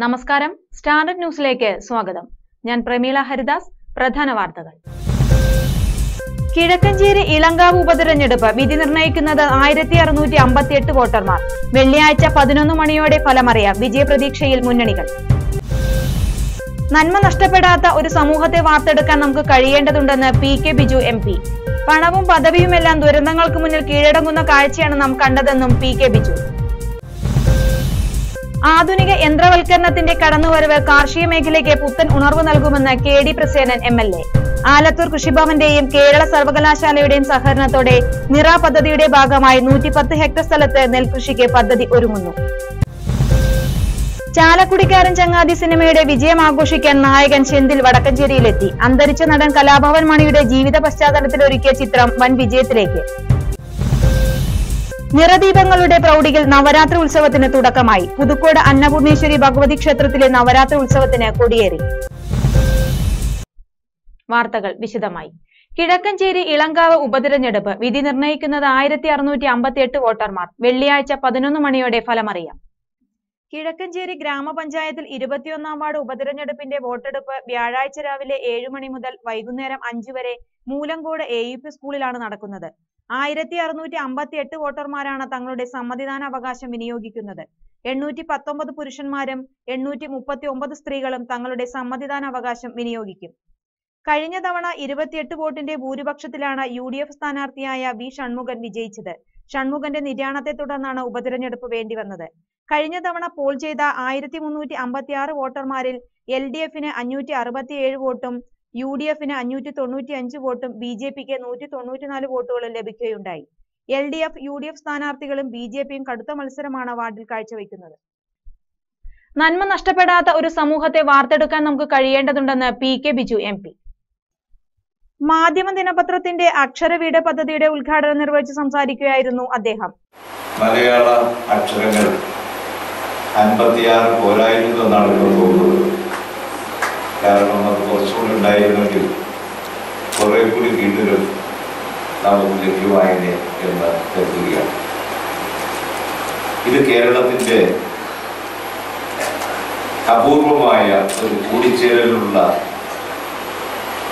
നമസ്കാരം. സ്റ്റാൻഡർഡ് ന്യൂസിലേക്ക് സ്വാഗതം. ഞാൻ പ്രമീള ഹരിദാസ്. പ്രധാന വാർത്തകൾ. കിഴക്കഞ്ചേരി ഇളങ്കാവ് ഉപതെരഞ്ഞെടുപ്പ് വിധി നിർണയിക്കുന്നത് ആയിരത്തി അറുന്നൂറ്റി അമ്പത്തി എട്ട് വോട്ടർമാർ. വെള്ളിയാഴ്ച പതിനൊന്ന് മണിയോടെ ഫലമറിയാം വിജയപ്രതീക്ഷയിൽ മുന്നണികൾ. നന്മ നഷ്ടപ്പെടാത്ത ഒരു സമൂഹത്തെ വാർത്തെടുക്കാൻ നമുക്ക് കഴിയേണ്ടതുണ്ടെന്ന് P K Biju M P. പണവും പദവിയുമെല്ലാം ദുരന്തങ്ങൾക്ക് മുന്നിൽ കീഴടങ്ങുന്ന കാഴ്ചയാണ് നാം കണ്ടതെന്നും പി കെ ബിജു. ആധുനിക യന്ത്രവൽക്കരണത്തിന്റെ കടന്നുവരവ് കാർഷിക മേഖലയ്ക്ക് പുത്തൻ ഉണർവ് നൽകുമെന്ന് K D Prasenan M L A. Alathur കൃഷിഭവന്റെയും Kerala സർവകലാശാലയുടെയും സഹകരണത്തോടെ നിറ പദ്ധതിയുടെ ഭാഗമായി നൂറ്റിപ്പത്ത് ഹെക്ടർ സ്ഥലത്ത് നെൽകൃഷിക്ക് പദ്ധതി ഒരുങ്ങുന്നു. ചാലക്കുടിക്കാരൻ ചങ്ങാതി സിനിമയുടെ വിജയം ആഘോഷിക്കാൻ നായകൻ ചെന്തിൽ വടക്കഞ്ചേരിയിലെത്തി. അന്തരിച്ച നടൻ കലാഭവൻ മണിയുടെ ജീവിത പശ്ചാത്തലത്തിൽ ഒരുക്കിയ ചിത്രം വൻ വിജയത്തിലേക്ക്. നിറദീപങ്ങളുടെ പ്രൗഢിയിൽ നവരാത്രി ഉത്സവത്തിന് തുടക്കമായി. പുതുക്കോട് അന്നപൂർണേശ്വരി ഭഗവതി ക്ഷേത്രത്തിലെ നവരാത്രി ഉത്സവത്തിന് കൊടിയേറി. വാർത്തകൾ വിശദമായി. കിഴക്കഞ്ചേരി ഇളങ്കാവ് ഉപതിരഞ്ഞെടുപ്പ് വിധി നിർണയിക്കുന്നത് ആയിരത്തി അറുന്നൂറ്റി അമ്പത്തി എട്ട് വോട്ടർമാർ. വെള്ളിയാഴ്ച പതിനൊന്ന് മണിയോടെ ഫലമറിയാം. കിഴക്കഞ്ചേരി ഗ്രാമപഞ്ചായത്തിൽ ഇരുപത്തിയൊന്നാം വാർഡ് ഉപതിരഞ്ഞെടുപ്പിന്റെ വോട്ടെടുപ്പ് വ്യാഴാഴ്ച രാവിലെ ഏഴുമണി മുതൽ വൈകുന്നേരം അഞ്ചു വരെ മൂലങ്കോട് എ സ്കൂളിലാണ് നടക്കുന്നത്. ആയിരത്തി അറുന്നൂറ്റി അമ്പത്തി എട്ട് വോട്ടർമാരാണ് തങ്ങളുടെ സമ്മതിദാന അവകാശം വിനിയോഗിക്കുന്നത്. എണ്ണൂറ്റി പത്തൊമ്പത് പുരുഷന്മാരും എണ്ണൂറ്റി മുപ്പത്തി ഒമ്പത് സ്ത്രീകളും തങ്ങളുടെ സമ്മതിദാന അവകാശം വിനിയോഗിക്കും. കഴിഞ്ഞ തവണ ഇരുപത്തിയെട്ട് വോട്ടിന്റെ ഭൂരിപക്ഷത്തിലാണ് യു ഡി എഫ് സ്ഥാനാർത്ഥിയായ വി ഷൺമുഖൻ വിജയിച്ചത്. ഷൺമുഖന്റെ നിര്യാണത്തെ തുടർന്നാണ് ഉപതിരഞ്ഞെടുപ്പ് വേണ്ടിവന്നത്. കഴിഞ്ഞ തവണ പോൾ ചെയ്ത ആയിരത്തി മുന്നൂറ്റി അമ്പത്തി ആറ് വോട്ടർമാരിൽ എൽ ഡി എഫിന് അഞ്ഞൂറ്റി അറുപത്തിയേഴ് വോട്ടും യു ഡി എഫിന് അഞ്ഞൂറ്റി തൊണ്ണൂറ്റി അഞ്ച് വോട്ടും ബി ജെ പിക്ക് നൂറ്റി തൊണ്ണൂറ്റിനാല് വോട്ടുകളും ലഭിക്കുകയുണ്ടായി. L D F U D F സ്ഥാനാർത്ഥികളും ബി ജെ പിയും കടുത്ത മത്സരമാണ് വാർഡിൽ കാഴ്ചവെക്കുന്നത് നന്മ നഷ്ടപ്പെടാത്ത ഒരു സമൂഹത്തെ വാർത്തെടുക്കാൻ നമുക്ക് കഴിയേണ്ടതുണ്ടെന്ന് P K Biju M P. Madhyama ദിനപത്രത്തിന്റെ അക്ഷരവീട് പദ്ധതിയുടെ ഉദ്ഘാടനം നിർവഹിച്ച് സംസാരിക്കുകയായിരുന്നു അദ്ദേഹം. മലയാള അക്ഷരങ്ങൾ അൻപത്തിയാറ് പോരായിരുന്നു എന്നാണ് തോന്നുന്നത്. കാരണം അത് കുറച്ചുകൂടി ഉണ്ടായിരുന്നെങ്കിൽ കുറെ കൂടി വീണ്ടും നമുക്ക് ലഭ്യമായനെ എന്ന് കരുതുകയാണ്. ഇത് കേരളത്തിന്റെ അപൂർവമായ ഒരു കൂടിച്ചേരലുള്ള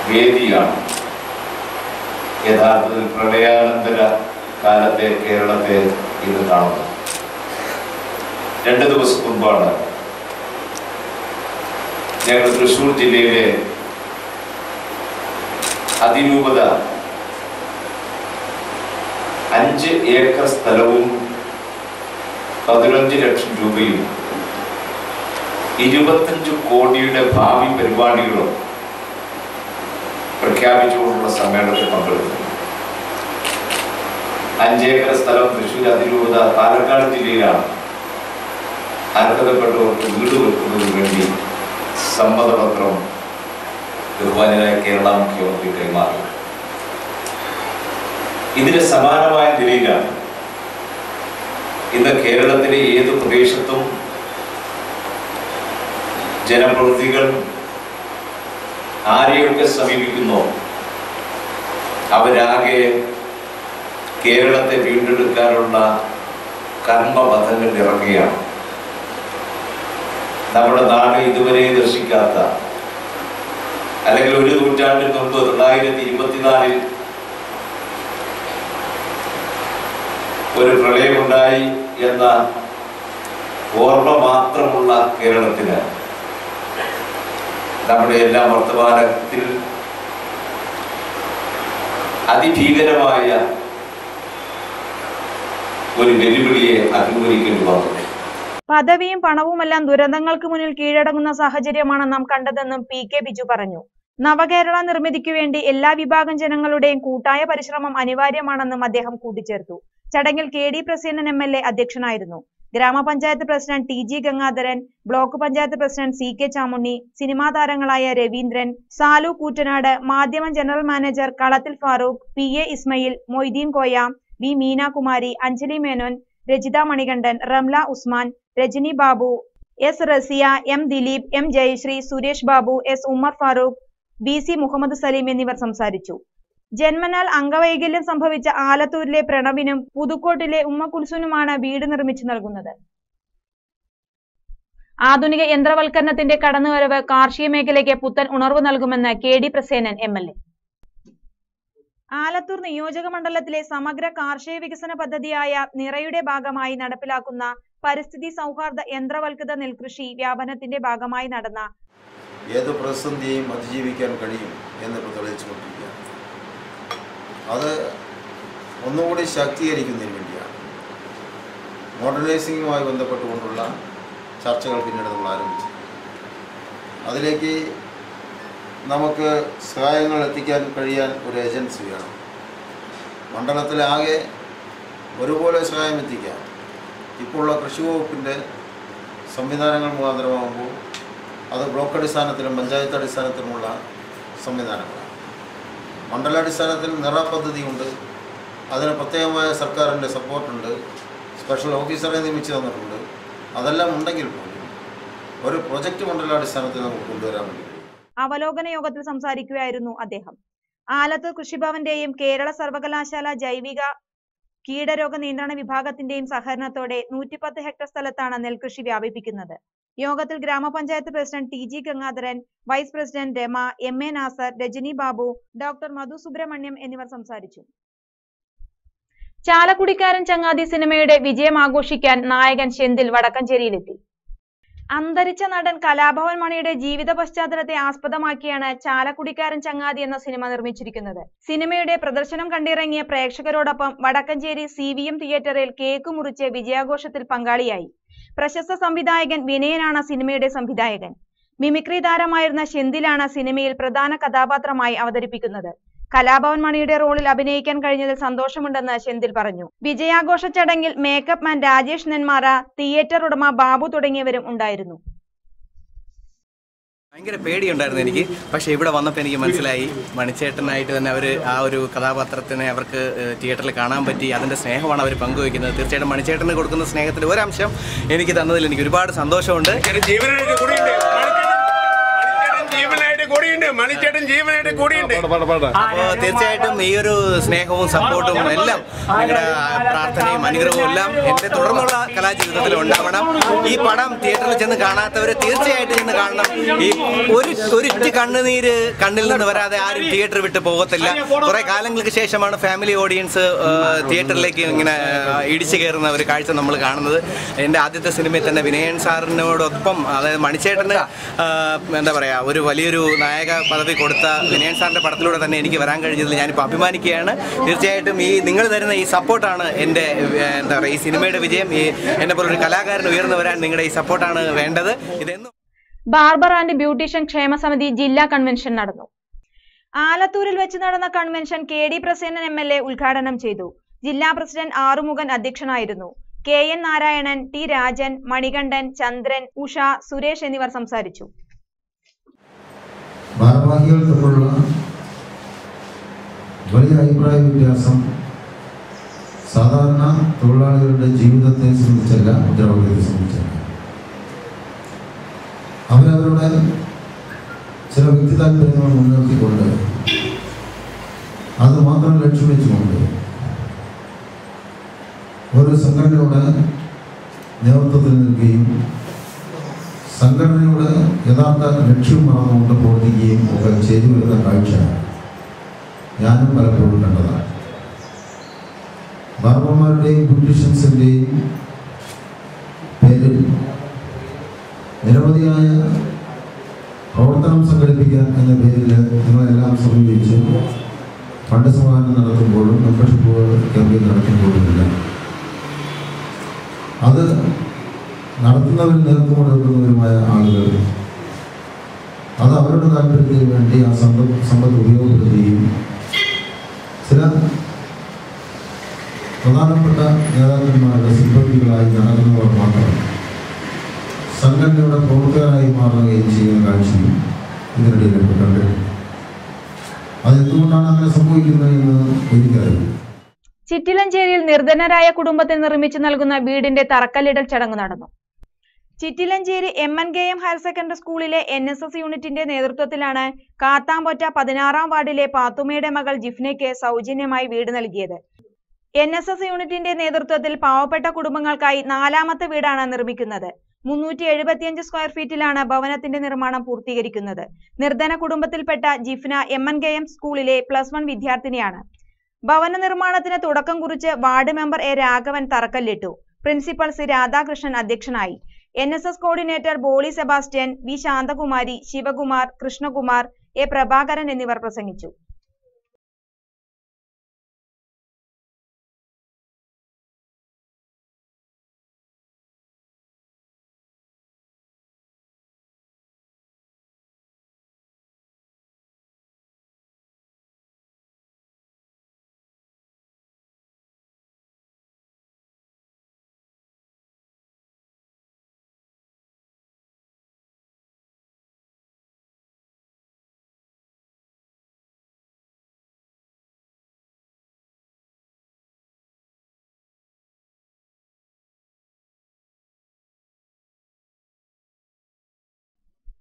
വേദിയാണ്. യഥാർത്ഥത്തിൽ പ്രളയാനന്തര കാലത്തെ കേരളത്തെ ഇത് കാണുന്നത്. രണ്ട് ദിവസം മുൻപാണ് ഞങ്ങൾ തൃശ്ശൂർ ജില്ലയിലെ അതിരൂപത അഞ്ച് ഏക്കർ സ്ഥലവും പതിനഞ്ച് ലക്ഷം രൂപയും ഇരുപത്തഞ്ച് കോടിയുടെ ഭാവി പരിപാടികളും പ്രഖ്യാപിച്ചുകൊണ്ടുള്ള സമ്മേളനത്തിൽ പങ്കെടുത്തു. അഞ്ചേക്കർ സ്ഥലം തൃശ്ശൂർ അതിരൂപത പാലക്കാട് ജില്ലയിലാണ്. അർഹതപ്പെട്ടവർക്ക് വീട് വെക്കുന്നതിന് വേണ്ടി സമ്മതപത്രം ബഹുമാനായ കേരള മുഖ്യമന്ത്രി കൈമാറി. ഇതിന് സമാനമായ നിലയിലാണ് ഇന്ന് കേരളത്തിലെ ഏത് പ്രദേശത്തും ജനപ്രതിനിധികൾ ആരെയൊക്കെ സമീപിക്കുന്നോ അവരാകെ കേരളത്തെ വീണ്ടെടുക്കാനുള്ള കർമ്മബന്ധങ്ങൾ ഇറങ്ങുകയാണ് നമ്മുടെ നാട് ഇതുവരെ ദർശിക്കാത്ത അല്ലെങ്കിൽ ഒരു നൂറ്റാണ്ടിന് മുമ്പ് തൊള്ളായിരത്തി ഇരുപത്തിനാലിൽ ഒരു പ്രളയമുണ്ടായി എന്ന ഓർമ്മ മാത്രമുള്ള കേരളത്തിന് നമ്മുടെ എല്ലാ വർത്തമാനത്തിൽ അതിഭീകരമായ ഒരു വെല്ലുവിളിയെ അഭിമുഖീകരിക്കേണ്ടി വന്നു. പദവിയും പണവുമെല്ലാം ദുരന്തങ്ങൾക്ക് മുന്നിൽ കീഴടങ്ങുന്ന സാഹചര്യമാണ് നാം കണ്ടതെന്നും പി കെ ബിജു പറഞ്ഞു. നവകേരള നിർമ്മിതിക്കു വേണ്ടി എല്ലാ വിഭാഗം ജനങ്ങളുടെയും കൂട്ടായ പരിശ്രമം അനിവാര്യമാണെന്നും അദ്ദേഹം കൂട്ടിച്ചേർത്തു. ചടങ്ങിൽ K D Praseenan M L A അധ്യക്ഷനായിരുന്നു. ഗ്രാമപഞ്ചായത്ത് president T G Gangadharan block panchayat president C K Chamunni cinema താരങ്ങളായ Raveendran Salu Koottanad Madhyama general manager Kalathil Farooq P A Ismail Moideen Koya V Meenakumari Anjali Menon Rajitha Manikandan Ramla Usman Rajani Babu S Rasiya M Dileep M Jayasree Suresh Babu S Ummer Farooq B C Muhammad Saleem എന്നിവർ സംസാരിച്ചു. ജന്മനാൽ അംഗവൈകല്യം സംഭവിച്ച ആലത്തൂരിലെ പ്രണവിനും പുതുക്കോട്ടിലെ ഉമ്മകുൽസുനുമാണ് വീട് നിർമ്മിച്ചു നൽകുന്നത്. ആധുനിക യന്ത്രവൽക്കരണത്തിന്റെ കടന്നുവരവ് കാർഷിക മേഖലയ്ക്ക് പുത്തൻ ഉണർവ് നൽകുമെന്ന് K D Prasenan M L A. Alathur നിയോജക മണ്ഡലത്തിലെ സമഗ്ര കാർഷിക വികസന പദ്ധതിയായ നിറയുടെ ഭാഗമായി നടപ്പിലാക്കുന്ന പരിസ്ഥിതി സൗഹാർദ്ദ യന്ത്രവൽകൃത നെൽകൃഷി വ്യാപനത്തിന്റെ ഭാഗമായി നടന്ന ഏത് പ്രതിസന്ധിയെയും അതിജീവിക്കാൻ കഴിയും എന്നിപ്പോൾ തെളിയിച്ചുകൊണ്ടിരിക്കുകയാണ് അത് ഒന്നുകൂടി ശാക്തീകരിക്കുന്നതിന് വേണ്ടിയാണ്. മോഡേണൈസിങ്ങുമായി ബന്ധപ്പെട്ടുകൊണ്ടുള്ള ചർച്ചകൾ പിന്നീട് നമ്മൾ ആരംഭിച്ചു. അതിലേക്ക് നമുക്ക് സഹായങ്ങൾ എത്തിക്കാൻ കഴിയാൻ ഒരു ഏജൻസി വേണം. മണ്ഡലത്തിലാകെ ഒരുപോലെ സഹായം എത്തിക്കാൻ ഇപ്പോഴുള്ള കൃഷി വകുപ്പിന്റെ സംവിധാനങ്ങൾ മുഖാന്തരമാകുമ്പോൾ അത് ബ്ലോക്ക് അടിസ്ഥാനത്തിലും പഞ്ചായത്ത് അടിസ്ഥാനത്തിലുമുള്ള സംവിധാനങ്ങളാണ്. മണ്ഡലാടിസ്ഥാനത്തിൽ നിറ പദ്ധതിയുണ്ട്. അതിന് പ്രത്യേകമായ സർക്കാരിന്റെ സപ്പോർട്ടുണ്ട്. സ്പെഷ്യൽ ഓഫീസറെ നിയമിച്ച് തന്നിട്ടുണ്ട്. അതെല്ലാം ഉണ്ടെങ്കിൽ പോലും ഒരു പ്രൊജക്റ്റ് മണ്ഡലാടിസ്ഥാനത്തിൽ നമുക്ക് കൊണ്ടുവരാൻ വേണ്ടി. അവലോകന യോഗത്തിൽ സംസാരിക്കുകയായിരുന്നു അദ്ദേഹം. ആലത്തൂർ കൃഷിഭവന്റെയും കേരള സർവകലാശാല ജൈവിക കീടരോഗ നിയന്ത്രണ വിഭാഗത്തിന്റെയും സഹകരണത്തോടെ നൂറ്റിപ്പത്ത് ഹെക്ടർ സ്ഥലത്താണ് നെൽകൃഷി വ്യാപിപ്പിക്കുന്നത്. യോഗത്തിൽ ഗ്രാമപഞ്ചായത്ത് president T G Gangadharan vice president Rama M A Nasar Rajani Babu doctor Madhu Subramaniam എന്നിവർ സംസാരിച്ചു. ചാലക്കുടിക്കാരൻ ചങ്ങാതി സിനിമയുടെ വിജയം ആഘോഷിക്കാൻ നായകൻ ചെന്തിൽ വടക്കഞ്ചേരിയിലെത്തി. അന്തരിച്ച നടൻ കലാഭവൻ മണിയുടെ ജീവിത പശ്ചാത്തലത്തെ ആസ്പദമാക്കിയാണ് ചാലക്കുടിക്കാരൻ ചങ്ങാതി എന്ന സിനിമ നിർമ്മിച്ചിരിക്കുന്നത്. സിനിമയുടെ പ്രദർശനം കണ്ടിറങ്ങിയ പ്രേക്ഷകരോടൊപ്പം വടക്കഞ്ചേരി സി വി എം തിയേറ്ററിൽ കേക്ക് മുറിച്ച് വിജയാഘോഷത്തിൽ പങ്കാളിയായി. പ്രശസ്ത സംവിധായകൻ വിനയനാണ് സിനിമയുടെ സംവിധായകൻ. മിമിക്രി താരമായിരുന്ന ഷെന്തിലാണ് സിനിമയിൽ പ്രധാന കഥാപാത്രമായി അവതരിപ്പിക്കുന്നത്. കലാഭവൻ മണിയുടെ റോളിൽ അഭിനയിക്കാൻ കഴിഞ്ഞതിൽ സന്തോഷമുണ്ടെന്ന് ചെന്തിൽ പറഞ്ഞു. വിജയാഘോഷ ചടങ്ങിൽ makeup man Rajesh Nenmara theatre ഉടമ ബാബു തുടങ്ങിയവരും ഉണ്ടായിരുന്നു. ഭയങ്കര പേടിയുണ്ടായിരുന്നു എനിക്ക്. പക്ഷെ ഇവിടെ വന്നപ്പോൾ എനിക്ക് മനസ്സിലായി. മണിച്ചേട്ടനായിട്ട് തന്നെ അവർ ആ ഒരു കഥാപാത്രത്തിനെ അവർക്ക് തിയേറ്ററിൽ കാണാൻ പറ്റി. അതിന്റെ സ്നേഹമാണ് അവർ പങ്കുവയ്ക്കുന്നത്. തീർച്ചയായിട്ടും മണിച്ചേട്ടന് കൊടുക്കുന്ന സ്നേഹത്തിന്റെ ഒരംശം എനിക്ക് തന്നതിൽ എനിക്ക് ഒരുപാട് സന്തോഷമുണ്ട്. ജീവനായിട്ട് കൂടിയുണ്ട് മണിച്ചേട്ടൻ ജീവനായിട്ട് കൂടിയുണ്ട് അപ്പൊ അപ്പോൾ തീർച്ചയായിട്ടും ഈ ഒരു സ്നേഹവും സപ്പോർട്ടും എല്ലാം നിങ്ങളുടെ പ്രാർത്ഥനയും അനുഗ്രഹവും എല്ലാം എന്റെ തുടർന്നുള്ള കലാജീവിതത്തിൽ ഉണ്ടാവണം. ഈ പടം തിയേറ്ററിൽ ചെന്ന് കാണാത്തവര് തീർച്ചയായിട്ടും ചെന്ന് കാണണം. ഈ ഒരു ഒരിറ്റ് കണ്ണുനീര് കണ്ണിൽ നിന്ന് വരാതെ ആരും തിയേറ്റർ വിട്ട് പോകത്തില്ല. കുറെ കാലങ്ങൾക്ക് ശേഷമാണ് ഫാമിലി ഓഡിയൻസ് തിയേറ്ററിലേക്ക് ഇങ്ങനെ ഇടിച്ചു കയറുന്ന ഒരു കാഴ്ച നമ്മൾ കാണുന്നത്. എന്റെ ആദ്യത്തെ സിനിമയിൽ തന്നെ വിനയൻ സാറിനോടൊപ്പം അതായത് മണിച്ചേട്ടന് എന്താ പറയാ ഒരു വലിയൊരു നായക പദവി കൊടുത്ത വിനയൻ സാറിന്റെ പടത്തിലൂടെ തന്നെ എനിക്ക് വരാൻ കഴിഞ്ഞതിൽ ഞാനിപ്പോൾ അഭിമാനിക്കുകയാണ്. തീർച്ചയായിട്ടും ഈ നിങ്ങൾ തരുന്ന ഈ സപ്പോർട്ടാണ് എന്റെ എന്താ പറയുക ഈ സിനിമയുടെ വിജയം. ഈ എന്നെ പോലൊരു കലാകാരൻ ഉയർന്നു വരാൻ നിങ്ങളുടെ ഈ സപ്പോർട്ടാണ് വേണ്ടത്. ഇതെന്നും ബാർബർ ആൻഡ് ബ്യൂട്ടീഷ്യൻ ക്ഷേമ സമിതി ജില്ലാ കൺവെൻഷൻ നടന്നു. ആലത്തൂരിൽ വെച്ച് നടന്ന convention K D Prasenan M L A ഉദ്ഘാടനം ചെയ്തു. ജില്ലാ പ്രസിഡന്റ് ആറുമുഖൻ അധ്യക്ഷനായിരുന്നു. K N Narayanan T Rajan Manikandan Chandran Usha Suresh എന്നിവർ സംസാരിച്ചു. ഭാരവാഹികൾ തമ്മിലുള്ള വലിയ അഭിപ്രായ വ്യത്യാസം സാധാരണ തൊഴിലാളികളുടെ ജീവിതത്തെ സംബന്ധിച്ചല്ല മുദ്രാവാക്യത്തെ സംബന്ധിച്ചല്ല. അവരവരുടെ ചില വ്യക്തി താല്പര്യങ്ങൾ മുൻനിർത്തിക്കൊണ്ട് അത് മാത്രം ലക്ഷ്യം വെച്ചുകൊണ്ട് ഒരു സംഘടനയുടെ നേതൃത്വത്തിൽ നിൽക്കുകയും സംഘടനയുടെ യഥാർത്ഥ ലക്ഷ്യം മറന്നുകൊണ്ട് പ്രവർത്തിക്കുകയും ഒക്കെ ചെയ്തു വരുന്ന കാഴ്ച ഞാനും പലപ്പോഴും കണ്ടതാണ്. ബാർബർമാരുടെയും ബ്യൂട്ടീഷ്യൻസിന്റെയും പേരിൽ നിരവധിയായ പ്രവർത്തനം സംഘടിപ്പിക്കാൻ എന്ന പേരിൽ നിങ്ങളെല്ലാം സമീപിച്ച് ഫണ്ട് സമാഹരണം നടത്തുമ്പോഴും മെമ്പർഷിപ്പ് ക്യാമ്പയിൻ നടത്തുമ്പോഴുമില്ല അത് നടത്തുന്നവരിൽ നേതൃത്വം കൊടുക്കുന്നവരുമായ ആളുകൾ അത് അവരുടെ താല്പര്യത്തിന് വേണ്ടി ആ സമ്പത്ത് സമ്പത്ത് ഉപയോഗപ്പെടുത്തുകയും ചില പ്രധാനപ്പെട്ട നേതാക്കന്മാരുടെ സിമ്പതികളായി നടക്കുന്നവർ മാത്രം സംഘടനയുടെ പ്രവർത്തകരായി മാറുകയും ചെയ്യുന്ന കാഴ്ചയും ഇതിനിടയിൽ ഇപ്പോൾ കണ്ടിട്ടുണ്ട് അതെന്തുകൊണ്ടാണ് അങ്ങനെ സംഭവിക്കുന്നത് എന്ന് എനിക്കറിയില്ല. ചിറ്റിലഞ്ചേരിയിൽ നിർധനരായ കുടുംബത്തിന് നിർമ്മിച്ചു നൽകുന്ന വീടിന്റെ തറക്കല്ലിടൽ ചടങ്ങ് നടന്നു. Chittilanchery M N K M higher secondary സ്കൂളിലെ എൻ എസ് എസ് യൂണിറ്റിന്റെ നേതൃത്വത്തിലാണ് കാത്താമ്പൊറ്റ പതിനാറാം വാർഡിലെ പാത്തുമ്മയുടെ മകൾ ജിഫ്നയ്ക്ക് സൗജന്യമായി വീട് നൽകിയത്. എൻ എസ് എസ് യൂണിറ്റിന്റെ നേതൃത്വത്തിൽ പാവപ്പെട്ട കുടുംബങ്ങൾക്കായി നാലാമത്തെ വീടാണ് നിർമ്മിക്കുന്നത്. മുന്നൂറ്റി എഴുപത്തിയഞ്ച് സ്ക്വയർ ഫീറ്റിലാണ് ഭവനത്തിന്റെ നിർമ്മാണം പൂർത്തീകരിക്കുന്നത്. നിർധന കുടുംബത്തിൽപ്പെട്ട Jifna M N K M സ്കൂളിലെ പ്ലസ് വൺ വിദ്യാർത്ഥിനിയാണ്. ഭവന നിർമ്മാണത്തിന് തുടക്കം കുറിച്ച് വാർഡ് മെമ്പർ എ രാഘവൻ തറക്കല്ലിട്ടു. പ്രിൻസിപ്പൽ സി രാധാകൃഷ്ണൻ അധ്യക്ഷനായി. N S S coordinator Boly Sebastian V Shanthakumari Sivakumar Krishnakumar A Prabhakaran എന്നിവർ പ്രസംഗിച്ചു.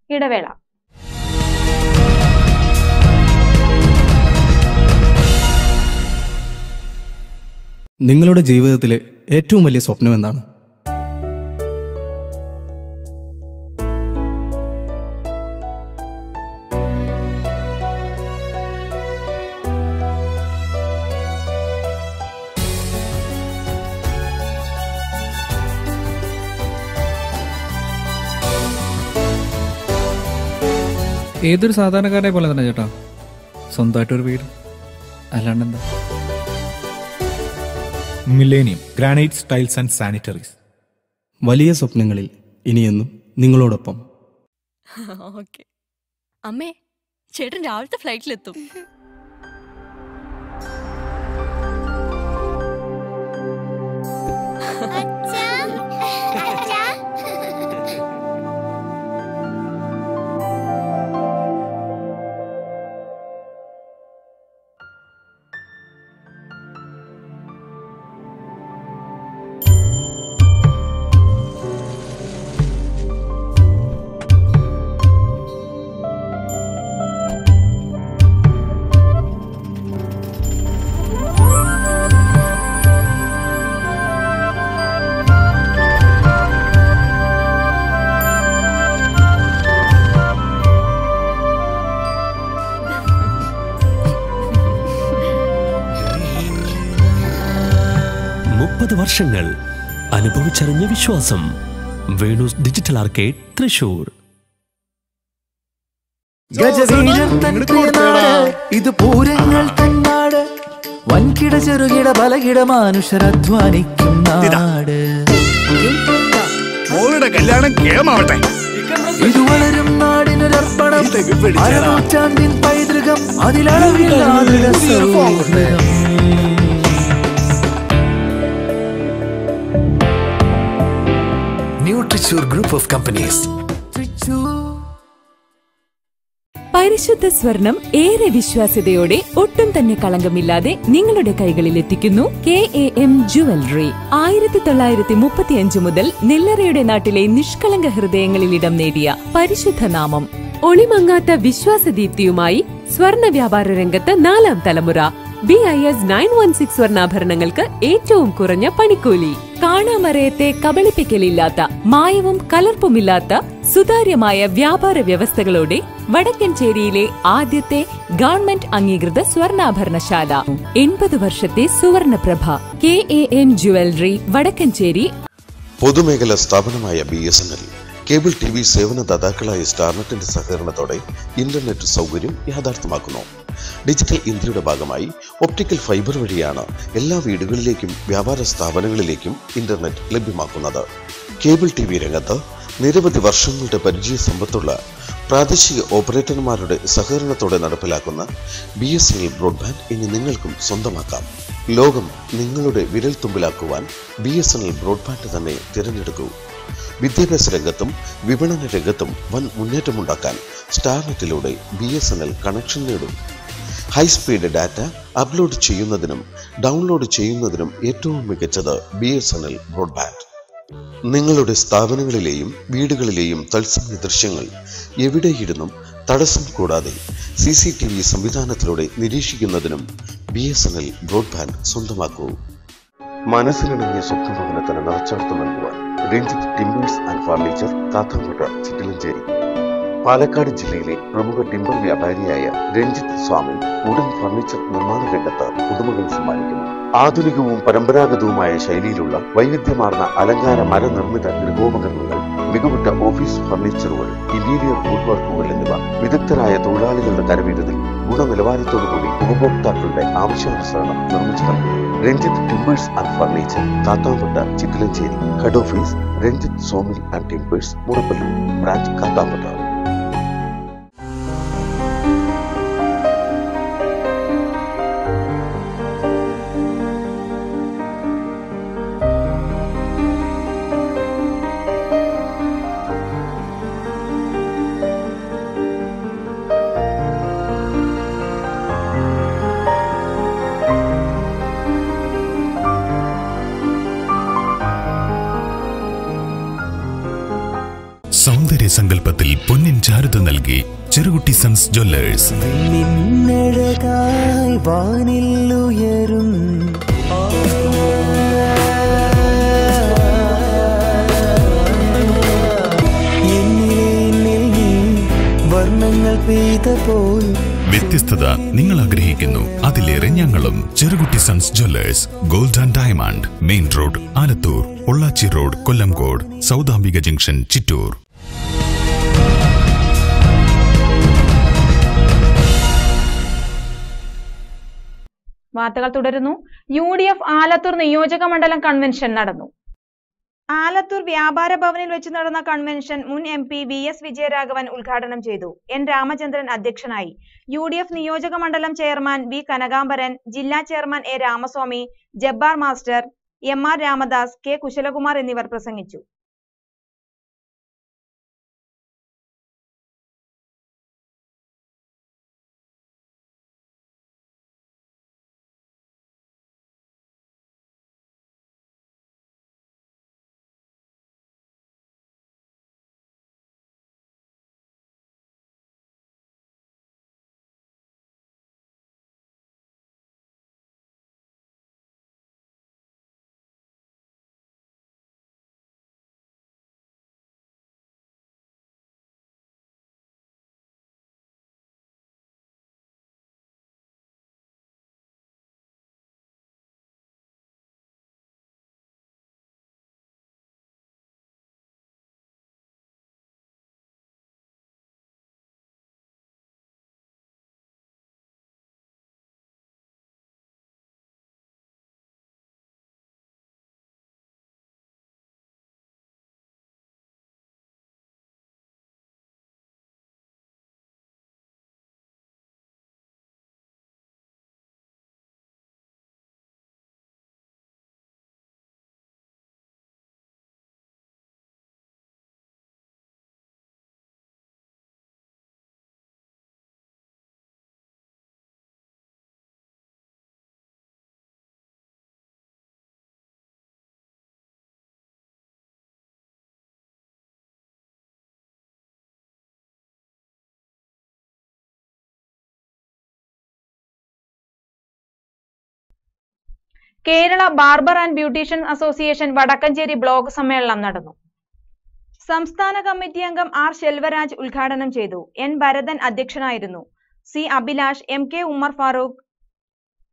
ഇടവേള. നിങ്ങളുടെ ജീവിതത്തിലെ ഏറ്റവും വലിയ സ്വപ്നം എന്താണ്? ഏതൊരു സാധാരണക്കാരനെ പോലെ തന്നെ ചേട്ടാ. സ്വന്തമായിട്ടൊരു വീട്. അല്ലാണ്ടെന്താ Millennium granite tiles and sanitaries വലിയ സ്വപ്നങ്ങളിൽ ഇനിയെന്നും നിങ്ങളോടൊപ്പം. ഓക്കെ. അമ്മേ ചേട്ടൻ രാവിലത്തെ ഫ്ലൈറ്റിലെത്തും. മുപ്പത് വർഷങ്ങൾ അനുഭവിച്ചറിഞ്ഞ വിശ്വാസം. Venu's digital arcade Thrissur. ഗജവീരൻ തൻ നാട് ഇത് പൂരങ്ങൾ തന്നാട് വൻകിട ചെറുകിട ബലകിട മാനുഷരധ്വാനിക്കും നാട്. മോളുടെ കല്യാണം കേമാവട്ടെ. ഇത് വളരും നാടിനൊരർപ്പണം. അരനൂറ്റാണ്ടിൻ പൈതൃകം അതിലളവില്ലാതെ സൗഹൃദം. ന്യൂട്രിച്ചൂർ ഗ്രൂപ്പ് ഓഫ് കമ്പനീസ്. പരിശുദ്ധ സ്വർണം ഏറെ വിശ്വാസ്യതയോടെ ഒട്ടും തന്നെ കളങ്കമില്ലാതെ നിങ്ങളുടെ കൈകളിൽ എത്തിക്കുന്നു കെ എ എം ജുവലറി. ആയിരത്തി തൊള്ളായിരത്തി മുപ്പത്തിയഞ്ച് മുതൽ നെല്ലറയുടെ നാട്ടിലെ നിഷ്കളങ്ക ഹൃദയങ്ങളിൽ ഇടം നേടിയ പരിശുദ്ധ നാമം. ഒളിമങ്ങാത്ത വിശ്വാസദീപ്തിയുമായി സ്വർണ വ്യാപാര രംഗത്ത് നാലാം തലമുറ. B I S nine one six സ്വർണാഭരണങ്ങൾക്ക് ഏറ്റവും കുറഞ്ഞ പണിക്കൂലി. കാണാമറയത്തെ കബളിപ്പിക്കലില്ലാത്ത മായവും കലർപ്പുമില്ലാത്ത സുതാര്യമായ വ്യാപാര വ്യവസ്ഥകളോടെ വടക്കഞ്ചേരിയിലെ ആദ്യത്തെ ഗവൺമെന്റ് അംഗീകൃത സ്വർണാഭരണശാല. എൺപത് വർഷത്തെ സുവർണപ്രഭ K A M jewellery Vadakkanchery പൊതുമേഖലാ സ്ഥാപനമായ B S N L cable T V സേവനദാതാക്കളായ സ്റ്റാർനെറ്റിന്റെ സഹകരണത്തോടെ ഇന്റർനെറ്റ് സൗകര്യം യാഥാർത്ഥ്യമാക്കുന്നു. ഡിജിറ്റൽ ഇന്ത്യയുടെ ഭാഗമായി ഒപ്റ്റിക്കൽ ഫൈബർ വഴിയാണ് എല്ലാ വീടുകളിലേക്കും വ്യാപാര സ്ഥാപനങ്ങളിലേക്കും ഇന്റർനെറ്റ് ലഭ്യമാക്കുന്നത്. കേബിൾ ടി വി രംഗത്ത് നിരവധി വർഷങ്ങളുടെ പരിചയ സമ്പത്തുള്ള പ്രാദേശിക ഓപ്പറേറ്റർമാരുടെ സഹകരണത്തോടെ നടപ്പിലാക്കുന്ന B S N L broadband ഇനി നിങ്ങൾക്കും സ്വന്തമാക്കാം. ലോകം നിങ്ങളുടെ വിരൽത്തുമ്പിലാക്കുവാൻ B S N L broadband തന്നെ തിരഞ്ഞെടുക്കൂ. വിദ്യാഭ്യാസ രംഗത്തും വിപണന രംഗത്തും വൻ മുന്നേറ്റമുണ്ടാക്കാൻ സ്റ്റാർനെറ്റിലൂടെ B S N L connection നേടും. ഹൈസ്പീഡ് ഡാറ്റ അപ്ലോഡ് ചെയ്യുന്നതിനും ഡൗൺലോഡ് ചെയ്യുന്നതിനും ഏറ്റവും മികച്ചത് B S N L broadband. നിങ്ങളുടെ സ്ഥാപനങ്ങളിലെയും വീടുകളിലെയും തത്സമയ ദൃശ്യങ്ങൾ എവിടെയിരുന്നും തടസ്സം കൂടാതെ സി സി ടി വി സംവിധാനത്തിലൂടെ നിരീക്ഷിക്കുന്നതിനും B S N L broadband സ്വന്തമാക്കൂ. മനസ്സിലിണങ്ങിയ സ്വപ്നഭവനത്തിന് നിറച്ചാർത്ത് നൽകുവാൻ Ranjith timbers and furniture Kathankotta Chittilancheri. Palakkad ജില്ലയിലെ പ്രമുഖ ടിമ്പർ വ്യാപാരിയായ രഞ്ജിത്ത് സ്വാമി ഉടൻ ഫർണിച്ചർ നിർമ്മാണ രംഗത്ത് പുതുമകൾ സമ്മാനിക്കുന്നു. ആധുനികവും പരമ്പരാഗതവുമായ ശൈലിയിലുള്ള വൈവിധ്യമാർന്ന അലങ്കാര മരനിർമ്മിത ഗൃഹോപകരണങ്ങൾ മികവുറ്റ ഓഫീസ് ഫർണിച്ചറുകൾ ഇന്റീരിയർ വുഡ് വർക്കുകൾ എന്നിവ വിദഗ്ധരായ തൊഴിലാളികളുടെ കരവിരുതിൽ ഗുണനിലവാരത്തോടുകൂടി ഉപഭോക്താക്കളുടെ ആവശ്യാനുസരണം നിർമ്മിച്ചു നൽകുന്നു. Ranjith timbers and furniture Kathampatta Chittilancheri head office Ranjith sawmill and timbers Murappallur branch Kathampatta Cherukutty sons jewellers വർണങ്ങൾ പെയ്ത പോൽ വ്യത്യസ്തത നിങ്ങൾ ആഗ്രഹിക്കുന്നു. അതിലേറെ ഞങ്ങളും. Cherukutty sons jewellers gold and diamond main road Alathur Pollachi road Kollengode Saudambika junction Chittur. വാർത്തകൾ തുടരുന്നു. U D F Alathur നിയോജക മണ്ഡലം കൺവെൻഷൻ നടന്നു. ആലത്തൂർ വ്യാപാര ഭവനിൽ വെച്ച് നടന്ന കൺവെൻഷൻ മുൻ M P V S Vijayaraghavan ഉദ്ഘാടനം ചെയ്തു. എൻ രാമചന്ദ്രൻ അധ്യക്ഷനായി. യു ഡി എഫ് നിയോജക മണ്ഡലം ചെയർമാൻ വി കനകാംബരൻ ജില്ലാ chairman A Ramaswamy Jabbar master M R Ramadas K Kushalakumar എന്നിവർ പ്രസംഗിച്ചു. Kerala barber and beautician association Vadakkanchery block സമ്മേളനം നടന്നു. സംസ്ഥാന കമ്മിറ്റി അംഗം ആർ ശെൽവരാജ് ഉദ്ഘാടനം ചെയ്തു. എൻ ഭരതൻ അധ്യക്ഷനായിരുന്നു. C Abhilash M K Ummer Farooq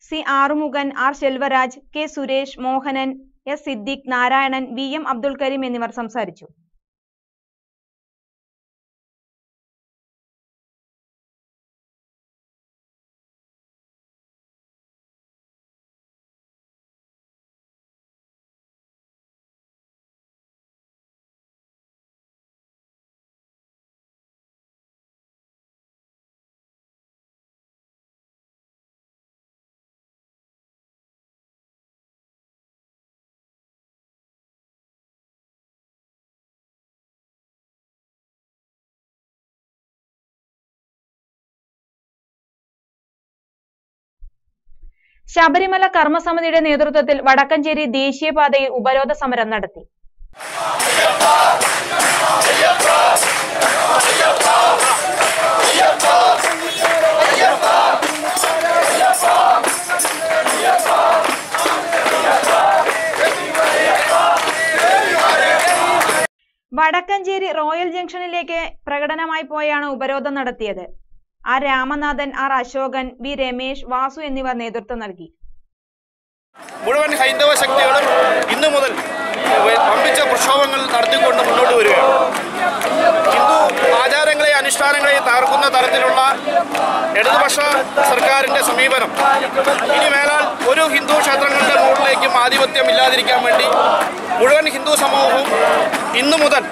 C Arumughan R Selvaraj K Suresh Mohanan S Siddique Narayanan V M Abdul Kareem എന്നിവർ സംസാരിച്ചു. ശബരിമല കർമ്മസമിതിയുടെ നേതൃത്വത്തിൽ വടക്കഞ്ചേരി ദേശീയപാതയിൽ ഉപരോധ സമരം നടത്തി. വടക്കഞ്ചേരി റോയൽ ജംഗ്ഷനിലേക്ക് പ്രകടനമായി പോയാണ് ഉപരോധം നടത്തിയത്. R Ramanathan R Ashokan V Ramesh Vasu എന്നിവർ നേതൃത്വം നൽകി. മുഴുവൻ ഹൈന്ദവ ശക്തികളും ഇന്നു മുതൽ പമ്പിച്ച പ്രക്ഷോഭങ്ങൾ നടത്തിക്കൊണ്ട് മുന്നോട്ട് വരികയാണ്. ഹിന്ദു ആചാരങ്ങളെയും അനുഷ്ഠാനങ്ങളെയും തകർക്കുന്ന തരത്തിലുള്ള ഇടതുപക്ഷ സർക്കാരിന്റെ സമീപനം. ഇനി മേലാൽ ഒരു ഹിന്ദു ക്ഷേത്രങ്ങളുടെ മുകളിലേക്കും ആധിപത്യം ഇല്ലാതിരിക്കാൻ വേണ്ടി മുഴുവൻ ഹിന്ദു സമൂഹവും ഇന്നു മുതൽ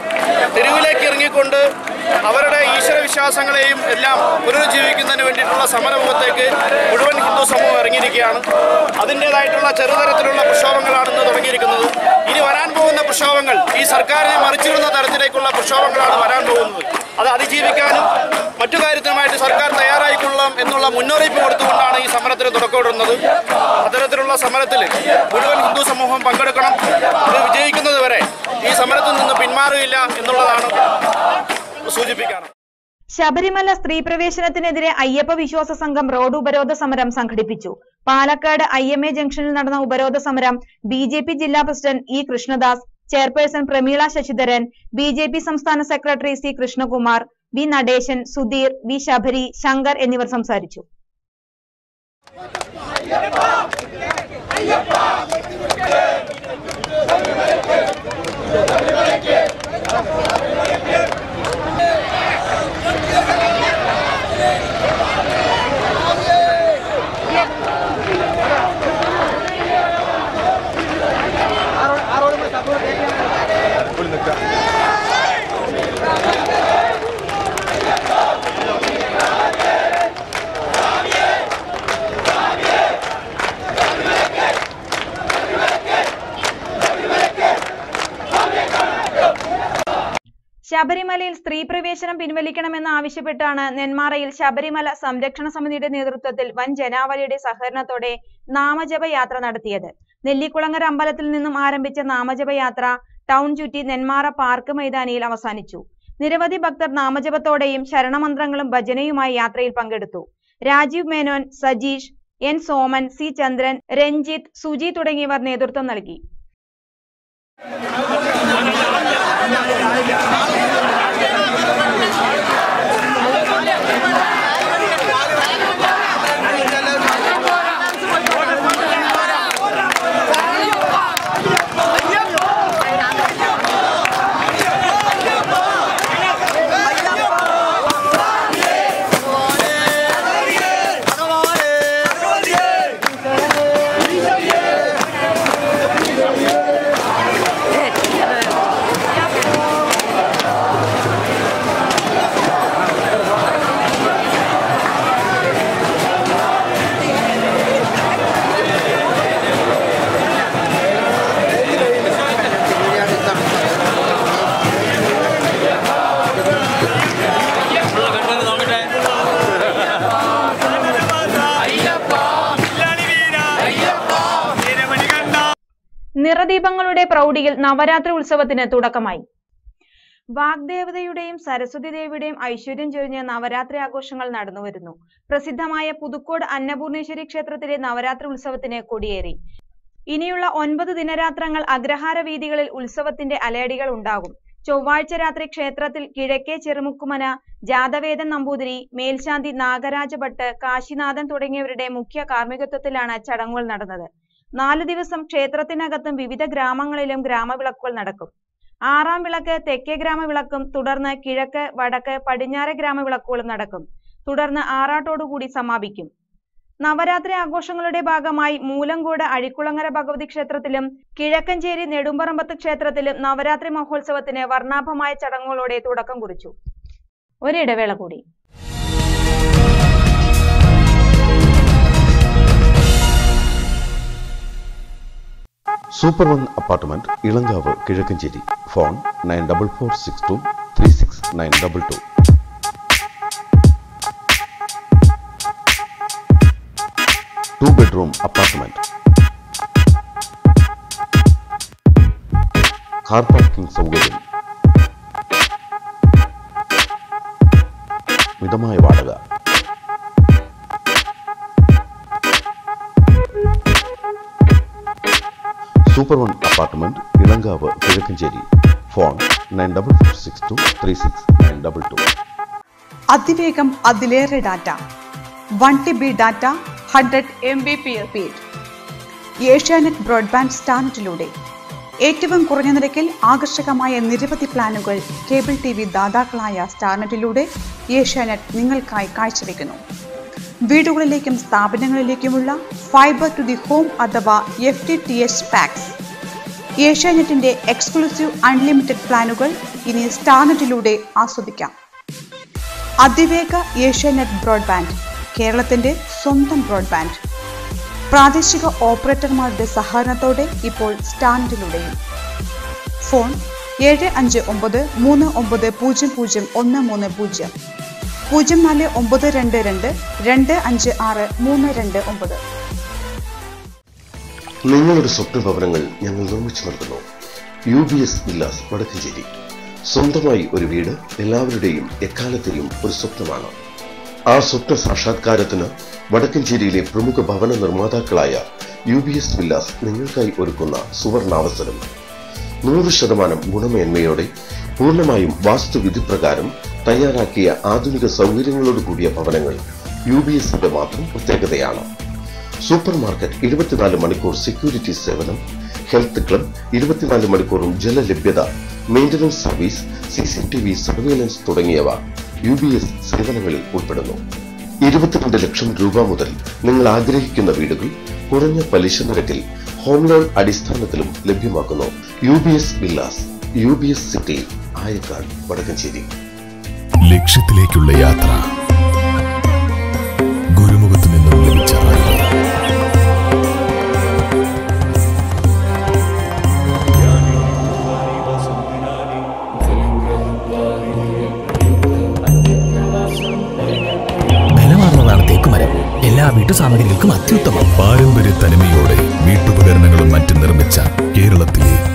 തെരുവിലേക്ക് ഇറങ്ങിക്കൊണ്ട് അവരുടെ ഈശ്വര വിശ്വാസങ്ങളെയും എല്ലാം പുനരുജ്ജീവിക്കുന്നതിന് വേണ്ടിയിട്ടുള്ള സമരമുഖത്തേക്ക് മുഴുവൻ ഹിന്ദു സമൂഹം ഇറങ്ങിയിരിക്കുകയാണ്. അതിന്റേതായിട്ടുള്ള ചെറുതരത്തിലുള്ള പ്രക്ഷോഭങ്ങളാണ് ഇന്ന് തുടങ്ങിയിരിക്കുന്നത്. ഇനി വരാൻ പോകുന്ന പ്രക്ഷോഭങ്ങൾ ഈ സർക്കാരിനെ മറിച്ചിടുന്ന തരത്തിലേക്കുള്ള പ്രക്ഷോഭങ്ങളാണ് വരാൻ പോകുന്നത്. അത് അതിജീവിക്കാനും മറ്റു കാര്യത്തിനുമായിട്ട് സർക്കാർ തയ്യാറായിക്കൊള്ളാം എന്നുള്ള മുന്നറിയിപ്പ് കൊടുത്തുകൊണ്ടാണ് ഈ സമരത്തിന് തുടക്കമിടുന്നത്. അത്തരത്തിലുള്ള സമരത്തിൽ മുഴുവൻ ഹിന്ദു സമൂഹം പങ്കെടുക്കണം. ഇത് വിജയിക്കുന്നത് വരെ ഈ സമരത്തിൽ നിന്ന് പിന്മാറുകയില്ല എന്നുള്ളതാണ് സൂചിപ്പിക്കാറ് ശബരിമല സ്ത്രീ പ്രവേശനത്തിനെതിരെ അയ്യപ്പ വിശ്വാസ സംഘം റോഡ് ഉപരോധ സമരം സംഘടിപ്പിച്ചു. പാലക്കാട് ഐ എം എ ജംഗ്ഷനിൽ നടന്ന ഉപരോധ സമരം ബി ജെ പി ജില്ലാ president E Krishnadas chairperson Prameela Sasidharan B J P സംസ്ഥാന secretary C Krishnakumar V Natesan Sudheer V Sabari Shankar എന്നിവർ സംസാരിച്ചു. ശബരിമലയിൽ സ്ത്രീ പ്രവേശനം പിൻവലിക്കണമെന്ന് ആവശ്യപ്പെട്ടാണ് നെന്മാറയിൽ ശബരിമല സംരക്ഷണ സമിതിയുടെ നേതൃത്വത്തിൽ വൻ ജനാവലിയുടെ സഹകരണത്തോടെ നാമജപ യാത്ര നടത്തിയത്. നെല്ലിക്കുളങ്ങര അമ്പലത്തിൽ നിന്നും ആരംഭിച്ച നാമജപ യാത്ര ടൗൺ ചുറ്റി നെന്മാറ പാർക്ക് മൈതാനിയിൽ അവസാനിച്ചു. നിരവധി ഭക്തർ നാമജപത്തോടെയും ശരണമന്ത്രങ്ങളും ഭജനയുമായി യാത്രയിൽ പങ്കെടുത്തു. രാജീവ് മേനോൻ സജീഷ് എൻ സോമൻ സി ചന്ദ്രൻ രഞ്ജിത്ത് സുജി തുടങ്ങിയവർ നേതൃത്വം നൽകി. yeah, yeah, yeah. നിറദീപങ്ങളുടെ പ്രൗഢിയിൽ നവരാത്രി ഉത്സവത്തിന് തുടക്കമായി. വാഗ്ദേവതയുടെയും സരസ്വതി ദേവിയുടെയും ഐശ്വര്യം ചൊരിഞ്ഞ നവരാത്രി ആഘോഷങ്ങൾ നടന്നുവരുന്നു. പ്രസിദ്ധമായ പുതുക്കോട് അന്നപൂർണേശ്വരി ക്ഷേത്രത്തിലെ നവരാത്രി ഉത്സവത്തിന് കൊടിയേറി. ഇനിയുള്ള ഒൻപത് ദിനരാത്രങ്ങൾ അഗ്രഹാര വീതികളിൽ ഉത്സവത്തിന്റെ അലയടികൾ ഉണ്ടാകും. ചൊവ്വാഴ്ച രാത്രി ക്ഷേത്രത്തിൽ കിഴക്കേ ചെറുമുക്കുമന ജാതവേദൻ നമ്പൂതിരി മേൽശാന്തി നാഗരാജഭട്ട് കാശിനാഥൻ തുടങ്ങിയവരുടെ മുഖ്യ കാർമ്മികത്വത്തിലാണ് ചടങ്ങുകൾ നടന്നത്. നാലു ദിവസം ക്ഷേത്രത്തിനകത്തും വിവിധ ഗ്രാമങ്ങളിലും ഗ്രാമവിളക്കുകൾ നടക്കും. ആറാം വിളക്ക് തെക്കേ ഗ്രാമവിളക്കും തുടർന്ന് കിഴക്ക് വടക്ക് പടിഞ്ഞാറെ ഗ്രാമവിളക്കുകളും നടക്കും. തുടർന്ന് ആറാട്ടോടുകൂടി സമാപിക്കും. നവരാത്രി ആഘോഷങ്ങളുടെ ഭാഗമായി മൂലങ്കോട് അഴിക്കുളങ്ങര ഭഗവതി ക്ഷേത്രത്തിലും കിഴക്കഞ്ചേരി നെടുമ്പറമ്പത്ത് ക്ഷേത്രത്തിലും നവരാത്രി മഹോത്സവത്തിന് വർണാഭമായ ചടങ്ങുകളോടെ തുടക്കം കുറിച്ചു. ഒരിടവേള കൂടി. Super one apartment Elankavu Kizhakkanchery. Phone nine double four six two three six nine double two. Two bedroom apartment. Car parking സൗകര്യം. മിതമായ വാടക. Super one apartment Elankavu Kizhakkanchery. Phone nine double four six two three six nine double two. അതിവേഗം അതിലേറെ data. One T B data hundred M B P speed Asianet broadband സ്റ്റാൻഡിലൂടെ. ഏറ്റവും കുറഞ്ഞ നിരക്കിൽ ആകർഷകമായ നിരവധി പ്ലാനുകൾ കേബിൾ ടി വി ദാതാക്കളായ സ്റ്റാർനെറ്റിലൂടെ ഏഷ്യാനെറ്റ് നിങ്ങൾക്കായി കാഴ്ചവെക്കുന്നു. വീടുകളിലേക്കും സ്ഥാപനങ്ങളിലേക്കുമുള്ള ഫൈബർ ടു ദി ഹോം അഥവാ F T T H packs ഏഷ്യാനെറ്റിന്റെ exclusive unlimited പ്ലാനുകൾ ഇനി സ്റ്റാർനെറ്റിലൂടെ ആസ്വദിക്കാം. അതിവേഗ ഏഷ്യാനെറ്റ് ബ്രോഡ്ബാൻഡ് കേരളത്തിന്റെ സ്വന്തം ബ്രോഡ്ബാൻഡ്. പ്രാദേശിക ഓപ്പറേറ്റർമാരുടെ സഹകരണത്തോടെ ഇപ്പോൾ സ്റ്റാൻഡിലൂടെയും ഫോൺ ഏഴ് അഞ്ച് ഒമ്പത് മൂന്ന് ഒമ്പത് പൂജ്യം പൂജ്യം ഒന്ന് മൂന്ന് പൂജ്യം. പൂജ്യം നാല് ഒമ്പത് രണ്ട് രണ്ട് രണ്ട് അഞ്ച് ആറ് മൂന്ന് രണ്ട് ഒമ്പത്. നിങ്ങളുടെ സ്വപ്ന ഭവനങ്ങൾ ഞങ്ങൾ നിർമ്മിച്ചു നൽകുന്നു U B S villas Vadakkanchery. സ്വന്തമായി ഒരു വീട് എല്ലാവരുടെയും എക്കാലത്തെയും ഒരു സ്വപ്നമാണ്. ആ സ്വപ്ന സാക്ഷാത്കാരത്തിന് വടക്കഞ്ചേരിയിലെ പ്രമുഖ ഭവന നിർമ്മാതാക്കളായ യു ബി എസ് വില്ലാസ് നിങ്ങൾക്കായി ഒരുക്കുന്ന സുവർണാവസരം. നൂറ് ശതമാനം ഗുണമേന്മയോടെ പൂർണമായും വാസ്തുവിധി പ്രകാരം തയ്യാറാക്കിയ ആധുനിക സൗകര്യങ്ങളോട് കൂടിയ ഭവനങ്ങൾ യു ബി എസിന്റെ മാത്രം പ്രത്യേകതയാണ്. സൂപ്പർ മാർക്കറ്റ് ഇരുപത്തിനാല് മണിക്കൂർ സെക്യൂരിറ്റി സേവനം ഹെൽത്ത് ക്ലബ് ഇരുപത്തിനാല് മണിക്കൂറും ജലലഭ്യത maintenance service C C T V surveillance തുടങ്ങിയവ യു ബി എസ് സേവനങ്ങളിൽ ഉൾപ്പെടുന്നു. ഇരുപത്തിരണ്ട് ലക്ഷം രൂപ മുതൽ നിങ്ങൾ ആഗ്രഹിക്കുന്ന വീടുകൾ കുറഞ്ഞ പലിശ നിരക്കിൽ ഹോം ലോൺ അടിസ്ഥാനത്തിലും ലഭ്യമാക്കുന്നു. U B S villas U B S city Ayakkad Vadakkanchery. ലക്ഷ്യത്തിലേക്കുള്ള യാത്ര. ഗുരുമുഖത്തു നിന്നും ലഭിച്ച ബലമാർന്നതാണ് തേക്കുമരം. എല്ലാ വീട്ടു സാമഗ്രികൾക്കും അത്യുത്തമം. പാരമ്പര്യ തനിമയോടെ വീട്ടുപകരണങ്ങളും മറ്റും നിർമ്മിച്ച കേരളത്തിലെ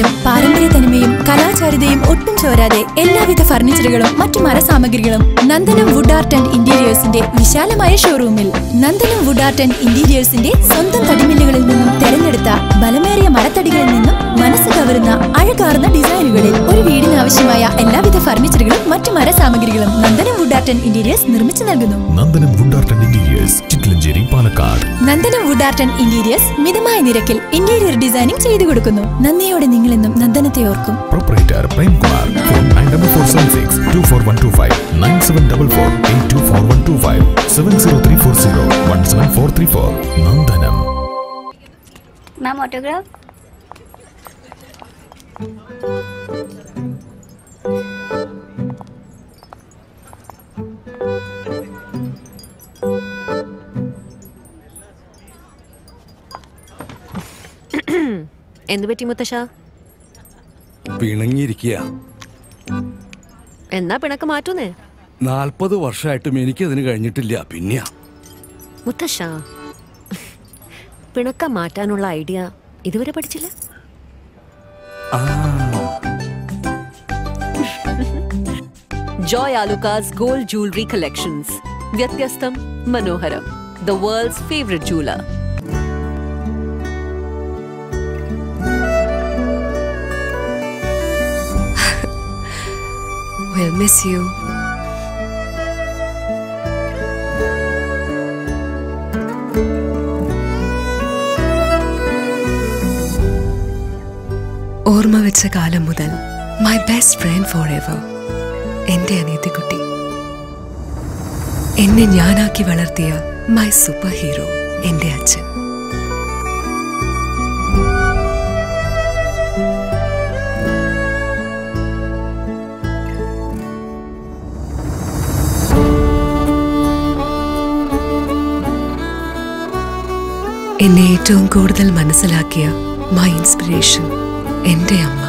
മാറിയെങ്കിലും പാരമ്പര്യ തനിമയും കലാചാരിതയും ഒട്ടും ചോരാതെ എല്ലാവിധ ഫർണിച്ചറുകളും മറ്റു മരസാമഗ്രികളും നന്ദനം വുഡ് ആർട്ട് ആൻഡ് ഇന്റീരിയേഴ്സിന്റെ വിശാലമായ ഷോറൂമിൽ നന്ദനം വുഡ് ആർട്ട് ആൻഡ് ഇന്റീരിയേഴ്സിന്റെ സ്വന്തം തടിമില്ലുകളിൽ നിന്നും തെരഞ്ഞെടുത്ത ബലമേറിയ മരത്തടികളിൽ നിന്നും മനസ്സ് കവരുന്ന അഴകാർന്ന ഡിസൈനുകളിൽ ഒരു വീടിന് ആവശ്യമായ എല്ലാവിധ ഫർണിച്ചറുകളും മറ്റു മരസാമഗ്രികളും Nandanam wood art and interiors നിർമ്മിച്ചു നൽകുന്നു. Nandanam wood art and interiors Mancheri Palakkad. Nandanam wood art and interiors മിതമായ നിരക്കിൽ ഇന്റീരിയർ ഡിസൈനിംഗ് ചെയ്തു കൊടുക്കുന്നു. നന്ദിയോടെ നിങ്ങളെന്നും നന്ദനത്തെ ഓർക്കും. Proprietor Premkumar. Phone nine double four seven six two four one two five nine seven double four eight two four one two five seven zero three four zero one seven four three four Nandanam. Ma'am autograph എന്തു പറ്റി മുത്തശ്ശ? പിണങ്ങിയിരിക്കുക എന്നാ പിണക്ക് മാറ്റൂന്നേ? നാൽപ്പത് വർഷമായിട്ടും എനിക്കതിന് കഴിഞ്ഞിട്ടില്ല. പിന്നെയാ. മുത്തശ്ശ പിണക്ക മാറ്റാനുള്ള ഐഡിയ ഇതുവരെ പഠിച്ചില്ല? Joy Alukkas gold jewellery collections. വ്യത്യസ്തം മനോഹരം. The world's favourite jeweller We'll miss you. ഓർമ്മ വെച്ച കാലം മുതൽ my best friend forever എന്റെ അനിയത്തിക്കുട്ടി. എന്നെ ഞാനാക്കി വളർത്തിയ മൈ സൂപ്പർ ഹീറോ എന്റെ അച്ഛൻ. ഏറ്റവും കൂടുതൽ മനസ്സിലാക്കിയ മൈ ഇൻസ്പിറേഷൻ എന്റെ അമ്മ.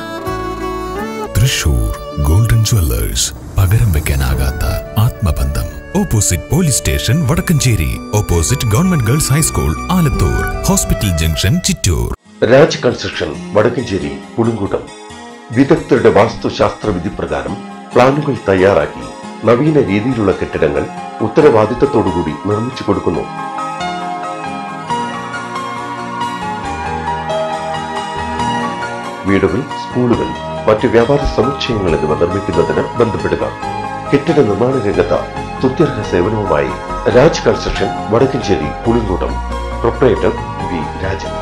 തൃശൂർ ഗോൾഡൻ ജ്വല്ലേഴ്സ് പകരം വെക്കാനാകാത്ത ആത്മബന്ധം. Opposite police station Vadakkanchery. Opposite government girls high school Alathur. Hospital junction Chittur. Raj construction Vadakkanchery Pudunkoottam വിദഗ്ധരുടെ വാസ്തുശാസ്ത്ര വിധി പ്രകാരം പ്ലാനുകൾ തയ്യാറാക്കി. നവീന രീതിയിലുള്ള കെട്ടിടങ്ങൾ ഉത്തരവാദിത്തത്തോടുകൂടി നിർമ്മിച്ചു കൊടുക്കുന്നു. വീടുകൾ സ്കൂളുകൾ മറ്റ് വ്യാപാര സമുച്ചയങ്ങൾ എന്നിവ നിർമ്മിക്കുന്നതിന് ബന്ധപ്പെടുക. കെട്ടിട നിർമ്മാണ രംഗത്ത് തുത്യർഹ സേവനവുമായി Raj construction Vadakkanchery Pulinkoottam proprietor V Rajan.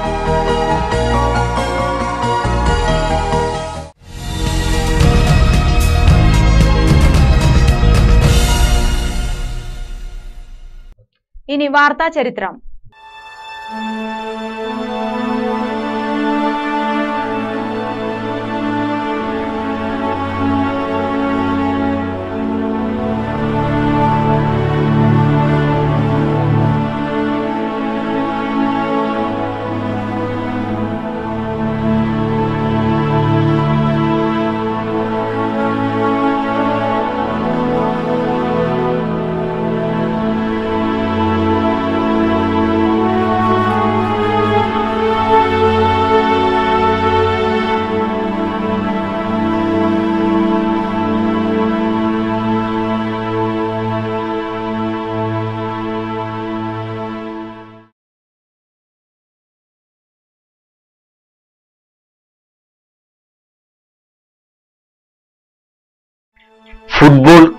ഇനി വാർത്താ ചരിത്രം.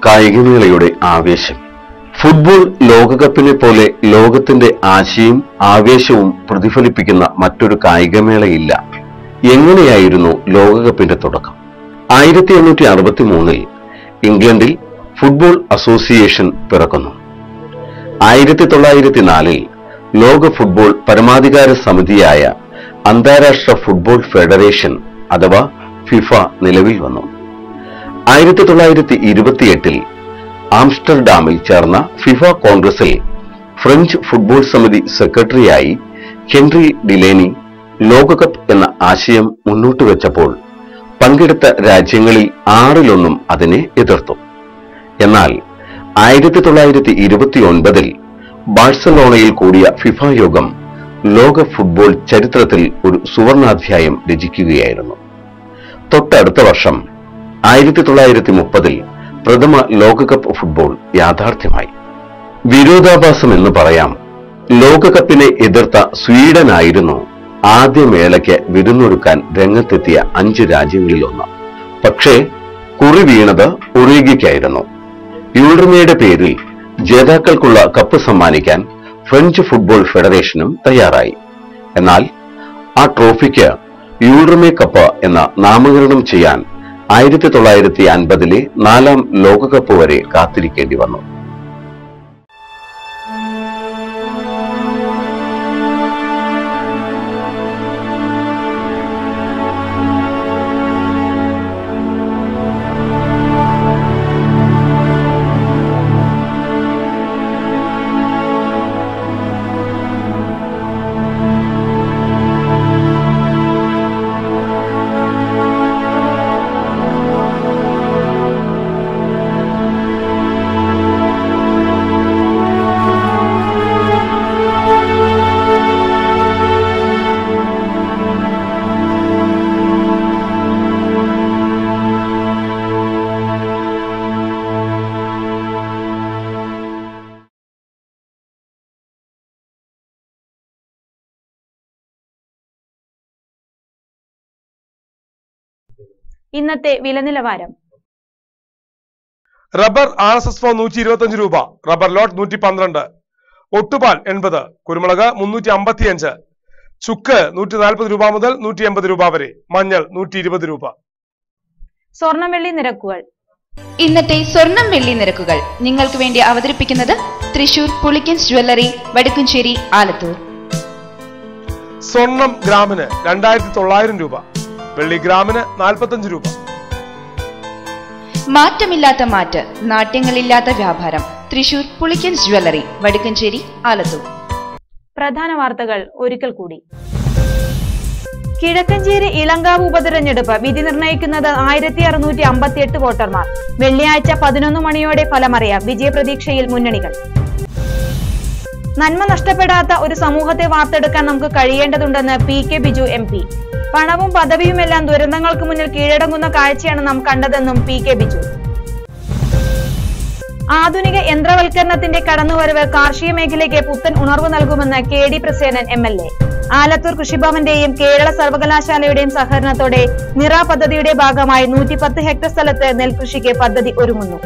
കായികമേളയുടെ ആവേശം. ഫുട്ബോൾ ലോകകപ്പിനെ പോലെ ലോകത്തിന്റെ ആശയും ആവേശവും പ്രതിഫലിപ്പിക്കുന്ന മറ്റൊരു കായികമേളയില്ല. എങ്ങനെയായിരുന്നു ലോകകപ്പിന്റെ തുടക്കം? ആയിരത്തി എണ്ണൂറ്റി അറുപത്തി മൂന്നിൽ ഇംഗ്ലണ്ടിൽ ഫുട്ബോൾ അസോസിയേഷൻ പിറക്കുന്നു. ആയിരത്തി തൊള്ളായിരത്തി നാലിൽ ലോക ഫുട്ബോൾ പരമാധികാര സമിതിയായ അന്താരാഷ്ട്ര ഫുട്ബോൾ ഫെഡറേഷൻ അഥവാ ഫിഫ നിലവിൽ വന്നു. ആയിരത്തി തൊള്ളായിരത്തി ഇരുപത്തിയെട്ടിൽ ആംസ്റ്റർഡാമിൽ ചേർന്ന ഫിഫ കോൺഗ്രസിൽ ഫ്രഞ്ച് ഫുട്ബോൾ സമിതി സെക്രട്ടറിയായി ഹെൻറി ഡിലേനി ലോകകപ്പ് എന്ന ആശയം മുന്നോട്ട് വെച്ചപ്പോൾ പങ്കെടുത്ത രാജ്യങ്ങളിൽ ആറിലൊന്നും അതിനെ എതിർത്തു. എന്നാൽ ആയിരത്തി തൊള്ളായിരത്തി ഇരുപത്തിയൊൻപതിൽ ബാഴ്സലോണയിൽ കൂടിയ ഫിഫ യോഗം ലോക ഫുട്ബോൾ ചരിത്രത്തിൽ ഒരു സുവർണാധ്യായം രചിക്കുകയായിരുന്നു. തൊട്ടടുത്ത വർഷം ആയിരത്തി തൊള്ളായിരത്തി മുപ്പതിൽ പ്രഥമ ലോകകപ്പ് ഫുട്ബോൾ യാഥാർത്ഥ്യമായി. വിരോധാഭാസം എന്ന് പറയാം ലോകകപ്പിനെ എതിർത്ത സ്വീഡനായിരുന്നു ആദ്യ മേളയ്ക്ക് വിരുന്നൊരുക്കാൻ രംഗത്തെത്തിയ അഞ്ച് രാജ്യങ്ങളിലൊന്ന്. പക്ഷേ കുറി വീണത് ഉറുഗ്വയ്ക്കായിരുന്നു യൂൾറിമയുടെ പേരിൽ ജേതാക്കൾക്കുള്ള കപ്പ് സമ്മാനിക്കാൻ ഫ്രഞ്ച് ഫുട്ബോൾ ഫെഡറേഷനും തയ്യാറായി. എന്നാൽ ആ ട്രോഫിക്ക് യൂൾറിമെ കപ്പ് എന്ന നാമകരണം ചെയ്യാൻ ആയിരത്തി തൊള്ളായിരത്തി അൻപതിലെ നാലാം ലോകകപ്പ് വരെ കാത്തിരിക്കേണ്ടി വന്നു. ഇന്നത്തെ വില നിലവാരം റബ്ബർ ആർ എസ് എസ് ഫോ നൂറ്റി ഇരുപത്തി രൂപ റബ്ബർ ലോട്ട് നൂറ്റി പന്ത്രണ്ട് ഒട്ടുപാൽ എൺപത് കുരുമുളക് മുന്നൂറ്റി അമ്പത്തിയഞ്ച് ചുക്ക് നൂറ്റി നാൽപ്പത് രൂപ മുതൽ നൂറ്റി എൺപത് രൂപ വരെ മഞ്ഞൾ നൂറ്റി ഇരുപത് രൂപ. സ്വർണം വെള്ളി നിരക്കുകൾ. ഇന്നത്തെ സ്വർണം വെള്ളി നിരക്കുകൾ നിങ്ങൾക്ക് വേണ്ടി അവതരിപ്പിക്കുന്നത് തൃശൂർ പുളിക്കൻസ് ജ്വല്ലറി വടക്കുംചേരി ആലത്തൂർ. സ്വർണം ഗ്രാമിന് രണ്ടായിരത്തി തൊള്ളായിരം രൂപ. വെള്ളി ഗ്രാമിന് നാൽപ്പത്തഞ്ച് രൂപ. മാറ്റമില്ലാത്ത മാറ്റ് നാട്യങ്ങളില്ലാത്ത വ്യാപാരം. തൃശൂർ പുളിക്കൻ ജ്വല്ലറി വടക്കഞ്ചേരി ആലത്തൂർ. പ്രധാന വാർത്തകൾ ഒരിക്കൽ കൂടി. കിഴക്കഞ്ചേരി ഇളങ്കാവ് ഉപതെരഞ്ഞെടുപ്പ് വിധി നിർണയിക്കുന്നത് ആയിരത്തി അറുന്നൂറ്റി അമ്പത്തി എട്ട് വോട്ടർമാർ. വെള്ളിയാഴ്ച പതിനൊന്ന് മണിയോടെ ഫലമറിയാം വിജയപ്രതീക്ഷയിൽ മുന്നണികൾ. നന്മ നഷ്ടപ്പെടാത്ത ഒരു സമൂഹത്തെ വാർത്തെടുക്കാൻ നമുക്ക് കഴിയേണ്ടതുണ്ടെന്ന് P K Biju M P. പണവും പദവിയുമെല്ലാം ദുരന്തങ്ങൾക്ക് മുന്നിൽ കീഴടങ്ങുന്ന കാഴ്ചയാണ് നാം കണ്ടതെന്നും പി കെ ബിജു. ആധുനിക യന്ത്രവൽക്കരണത്തിന്റെ കടന്നുവരവ് കാർഷിക മേഖലയ്ക്ക് പുത്തൻ ഉണർവ് നൽകുമെന്ന് K D Prasenan M L A. Alathur കൃഷിഭവന്റെയും Kerala സർവകലാശാലയുടെയും സഹകരണത്തോടെ നിറ പദ്ധതിയുടെ ഭാഗമായി നൂറ്റിപ്പത്ത് ഹെക്ടർ സ്ഥലത്ത് നെൽകൃഷിക്ക് പദ്ധതി ഒരുങ്ങുന്നു.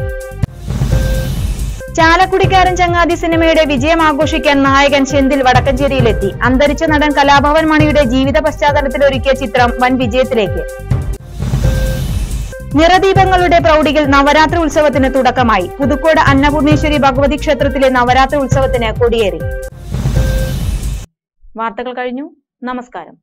ചാലക്കുടിക്കാരൻ ചങ്ങാതി സിനിമയുടെ വിജയം ആഘോഷിക്കാൻ നായകൻ ചെന്തിൽ വടക്കഞ്ചേരിയിലെത്തി. അന്തരിച്ച നടൻ കലാഭവൻ മണിയുടെ ജീവിത പശ്ചാത്തലത്തിൽ ഒരുക്കിയ ചിത്രം വൻ വിജയത്തിലേക്ക്. നിറദീപങ്ങളുടെ പ്രൗഢിയിൽ നവരാത്രി ഉത്സവത്തിന് തുടക്കമായി. പുതുക്കോട് അന്നപൂർണേശ്വരി ഭഗവതി ക്ഷേത്രത്തിലെ നവരാത്രി ഉത്സവത്തിന് കൊടിയേറി. വാർത്തകൾ കഴിഞ്ഞു. നമസ്കാരം.